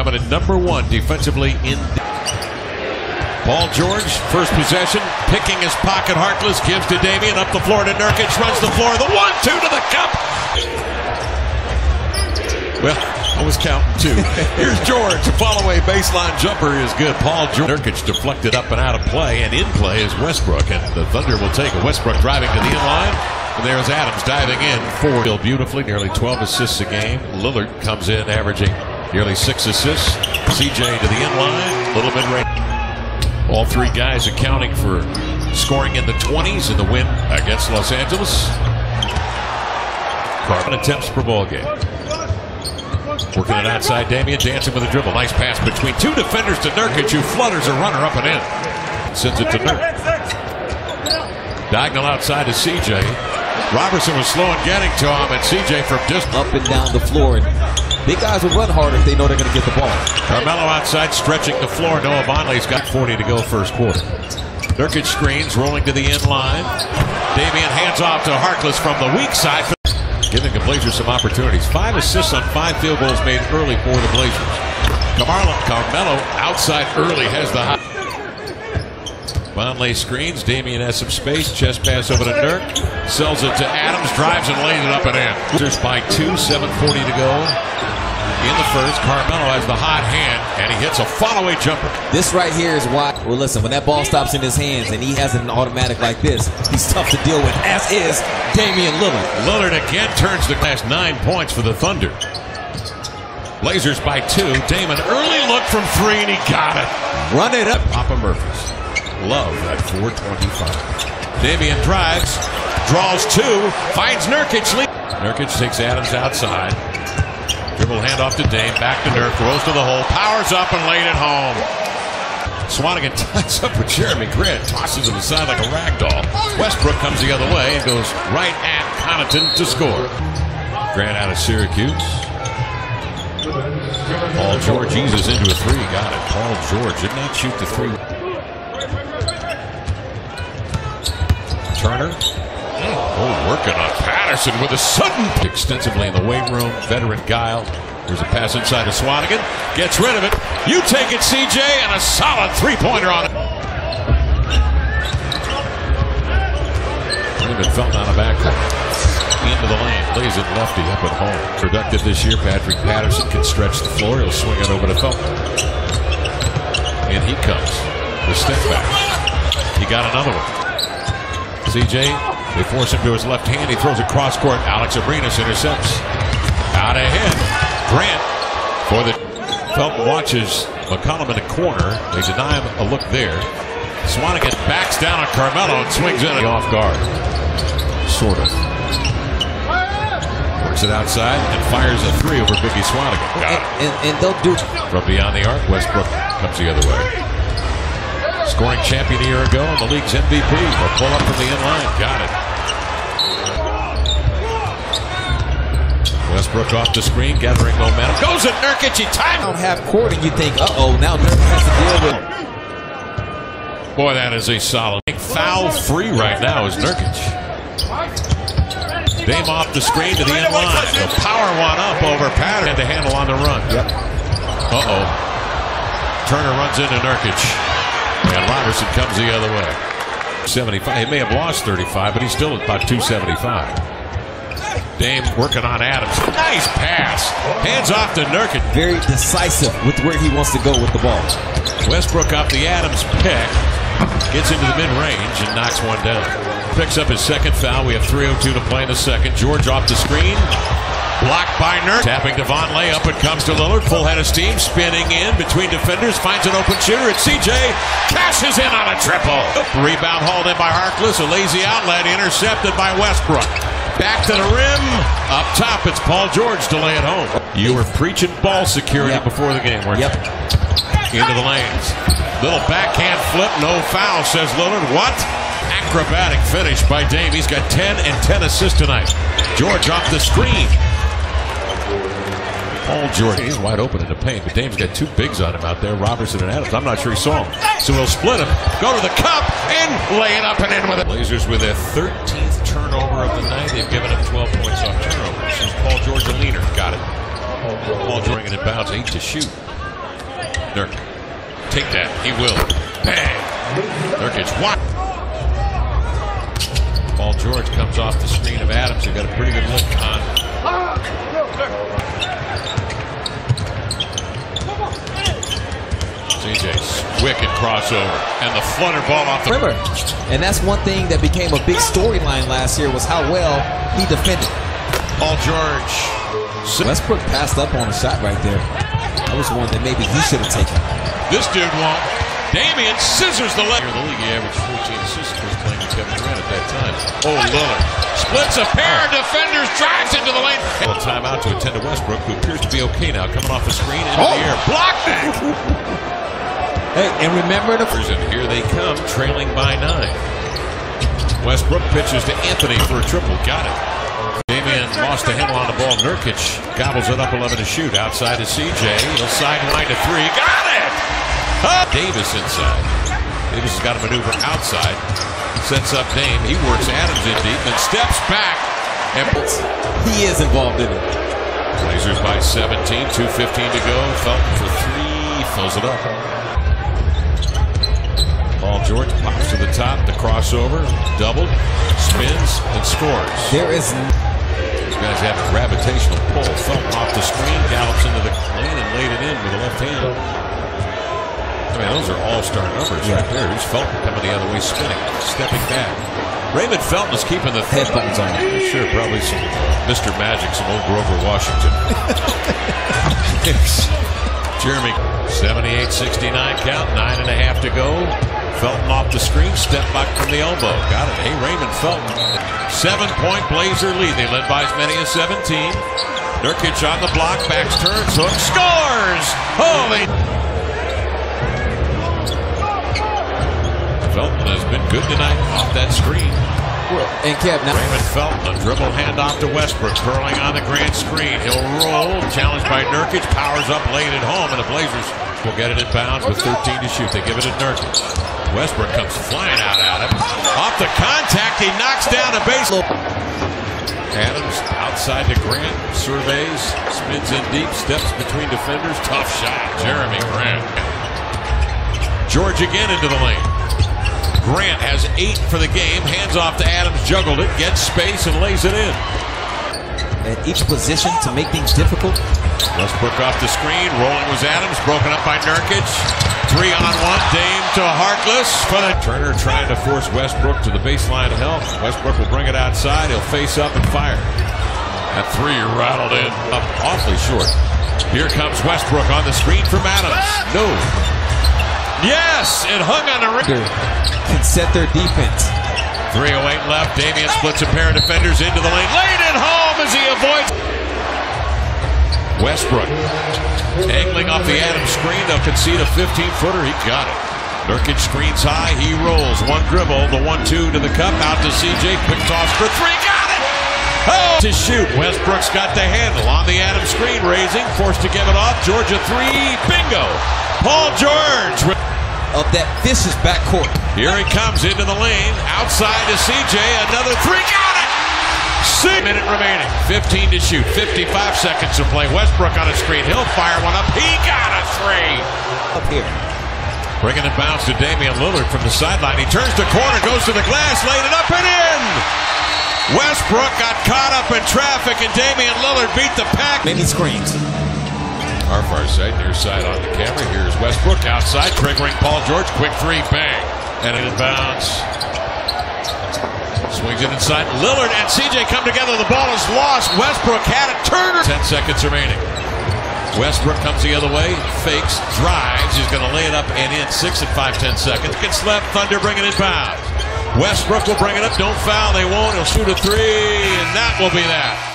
coming in number one defensively in. Paul George, first possession, picking his pocket. Harkless gives to Damian up the floor to Nurkic, runs the floor. The one, two to the cup. Well, I was counting two. Here's George. A follow away baseline jumper is good. Paul George. Nurkic deflected up and out of play, and in play is Westbrook. And the Thunder will take it. Westbrook driving to the in line. And there's Adams diving in. Four. Still beautifully. Nearly 12 assists a game. Lillard comes in averaging nearly six assists. CJ to the end line. Little mid range. All three guys accounting for scoring in the 20s in the win against Los Angeles. Carbon attempts per ball game. Working it outside, Damian dancing with a dribble. Nice pass between two defenders to Nurkic, who flutters a runner up and in. Sends it to Nurk. Diagonal outside to CJ. Roberson was slow in getting to him, and CJ from just Up and down the floor. Big guys will run hard if they know they're going to get the ball. Carmelo outside, stretching the floor. Noah Vonleh's got 40 to go first quarter. Nurkic screens, rolling to the end line. Damian hands off to Harkless from the weak side. Giving the Blazers some opportunities. Five assists on five field goals made early for the Blazers. Carmelo, Carmelo outside early has the high. Vonleh screens. Damian has some space. Chest pass over to Nurk. Sells it to Adams. Drives and lays it up and in. Blazers by two. 7.40 to go. In the first, Carmelo has the hot hand, and he hits a follow-away jumper. This right here is why. Well, listen, when that ball stops in his hands and he has an automatic like this, he's tough to deal with, as is Damian Lillard. Lillard again turns the last nine points for the Thunder. Blazers by two. Damon, early look from three, and he got it. Run it up. Papa Murphy's. Love at 425. Damian drives, draws two, finds Nurkic. Nurkic takes Adams outside. Dribble handoff to Dame, back to Nurk, throws to the hole, powers up and laid it home. Swanigan ties up with Jerami Grant, tosses him aside like a rag doll. Westbrook comes the other way and goes right at Connaughton to score. Grant out of Syracuse. Paul George eases into a three. Got it. Paul George did not shoot the three. Turner. Oh, working on Patterson with a sudden extensively in the weight room. Veteran guile. There's a pass inside to Swanigan. Gets rid of it. You take it, CJ, and a solid three-pointer on it. Raymond Felton on a backcourt. Into the lane. Plays it lefty up at home. Productive this year. Patrick Patterson can stretch the floor. He'll swing it over to Felton. And he comes. The step back. He got another one. CJ, they force him to his left hand. He throws it cross court. Alex Abrines intercepts. Out ahead. Grant for the. Felton watches McCollum in the corner. They deny him a look there. Swanigan backs down on Carmelo and swings in off guard. Sort of. Works it outside and fires a three over Biggie Swanigan. Got it. And, and they'll do. From beyond the arc, Westbrook comes the other way. Scoring champion a year ago and the league's MVP. A pull up from the in line. Got it. Westbrook off the screen, gathering momentum. Goes at Nurkic. He timed. Out half court and you think, uh oh, now Nurk has to deal with. Boy, that is a solid. Foul free right now is Nurkic. Dame off the screen to the end line. The power one up over Patterson the handle on the run. Yep. Uh oh. Turner runs into Nurkic. And Roberson comes the other way. 75. He may have lost 35, but he's still at about 275. Dame working on Adams. Nice pass. Hands off to Nurkic. Very decisive with where he wants to go with the ball. Westbrook off the Adams pick. Gets into the mid-range and knocks one down. Picks up his second foul. We have 3.02 to play in the second. George off the screen. Blocked by Nurk. Tapping to Vonleh. Up it comes to Lillard. Full head of steam. Spinning in between defenders. Finds an open shooter. It's CJ. Cashes in on a triple. Rebound hauled in by Harkless. A lazy outlet. Intercepted by Westbrook. Back to the rim. Up top, it's Paul George to lay it home. You were preaching ball security Yep. before the game, weren't Yep. you? Into the lanes. Little backhand flip. No foul, says Lillard. What? Acrobatic finish by Dame. He's got 10 and 10 assists tonight. George off the screen. Paul George. He's wide open in the paint, but Dame's got two bigs on him out there, Roberson and Adams. I'm not sure he saw him. So he'll split him, go to the cup, and lay it up and in with it. Blazers with their 13th turnover of the night. They've given up 12 points off turnovers. Is Paul George a leader. Got it. Paul George in bounds, eight to shoot. Nurk. Take that. He will. Bang. Nurkic. What? Paul George comes off the screen of Adams. He got a pretty good look on. CJ, wicked crossover, and the flutter ball off the Remember, and that's one thing that became a big storyline last year was how well he defended. Paul George. Westbrook passed up on a shot right there. That was one that maybe he should have taken. This dude won't. Damian scissors the leg. The league he averaged 14 assists was playing with Kevin Durant at that time. Oh, Lillard splits a pair of defenders, drives into the lane. Well, timeout to attend to Westbrook, who appears to be okay now. Coming off the screen into Oh. the air, block back. Hey, and remember the And here they come, trailing by nine. Westbrook pitches to Anthony for a triple. Got it. Damian lost the handle on the ball. Nurkic gobbles it up 11 to shoot. Outside to CJ. He'll sideline to three. Got it! Up. Davis inside. Davis has got to maneuver outside. Sets up Dame. He works Adams in deep and steps back. And he is involved in it. Blazers by 17. 2.15 to go. Felton for three. Fills it up. Paul George pops to the top. The crossover. Doubled. Spins and scores. There is These guys have a gravitational pull. Felton off the screen. Gallops into the lane and laid it in with the left hand. I mean, those are all-star numbers Yeah. right there. Here's Felton coming the other way, spinning, stepping back. Raymond Felton is keeping the headphones on. I'm Sure, probably some Mr. Magic, some old Grover Washington. Jeremy, 78-69 count, nine and a half to go. Felton off the screen, step back from the elbow. Got it. Hey, Raymond Felton. Seven-point Blazer lead. They led by as many as 17. Nurkic on the block, backs turns, hook, scores! Holy! Felton has been good tonight off that screen. And Kev, now Raymond Felton, a dribble handoff to Westbrook, curling on the grand screen. He'll roll, challenged by Nurkic, powers up, laid it home, and the Blazers will get it in bounds with 13 to shoot. They give it to Nurkic. Westbrook comes flying out at him. Off the contact, he knocks down a base. Adams outside to Grant, surveys, spins in deep, steps between defenders. Tough shot, Jerami Grant. George again into the lane. Grant has eight for the game. Hands off to Adams, juggled it, gets space, and lays it in. At each position to make things difficult. Westbrook off the screen. Rolling was Adams, broken up by Nurkic. Three on one. Dame to Harkless for the Turner trying to force Westbrook to the baseline of help. Westbrook will bring it outside. He'll face up and fire. That three rattled in up awfully short. Here comes Westbrook on the screen from Adams. No. Yes, it hung on the rim. Can set their defense. 308 left. Damian splits a pair of defenders into the lane. Laid it home as he avoids. Westbrook angling off the Adams screen. They'll concede a 15 footer. He got it. Nurkic screens high. He rolls. One dribble. The 1 2 to the cup. Out to CJ. Quick toss for three. Got it. Oh! To shoot. Westbrook's got the handle on the Adams screen. Raising. Forced to give it off. Georgia three. Bingo. Paul George. Of that vicious backcourt. Here he comes into the lane. Outside to CJ. Another three. Got it. Six minute remaining. 15 to shoot. 55 seconds to play. Westbrook on a screen. He'll fire one up. He got a three. Up here. Bringing it bounce to Damian Lillard from the sideline. He turns the corner, goes to the glass, laid it up and in. Westbrook got caught up in traffic, and Damian Lillard beat the pack. Many screens. Our far side, near side on the camera. Here's Westbrook outside, triggering Paul George. Quick three, bang. And it bounce. Swings it inside. Lillard and CJ come together. The ball is lost. Westbrook had it. Turner. 10 seconds remaining. Westbrook comes the other way, fakes, drives. He's going to lay it up and in. Six and five, ten seconds. Gets left. Thunder bringing it bounds. Westbrook will bring it up. Don't foul. They won't. He'll shoot a three, and that will be that.